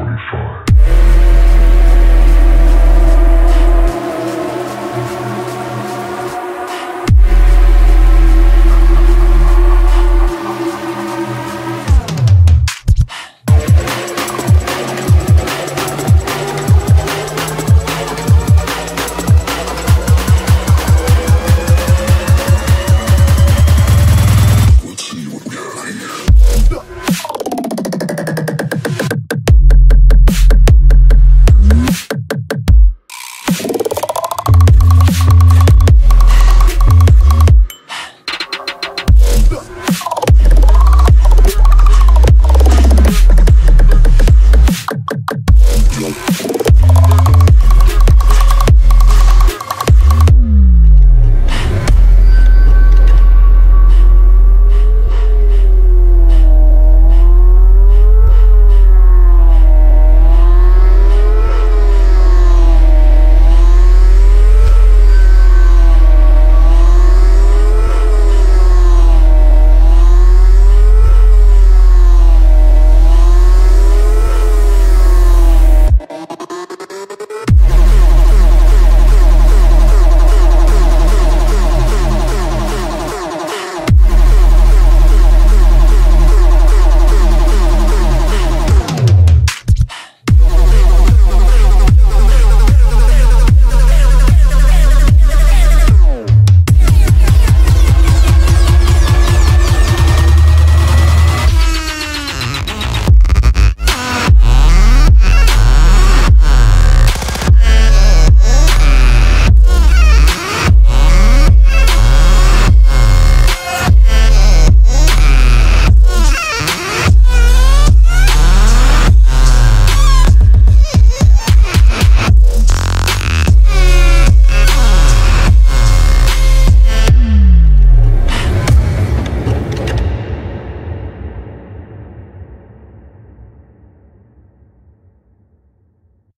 45.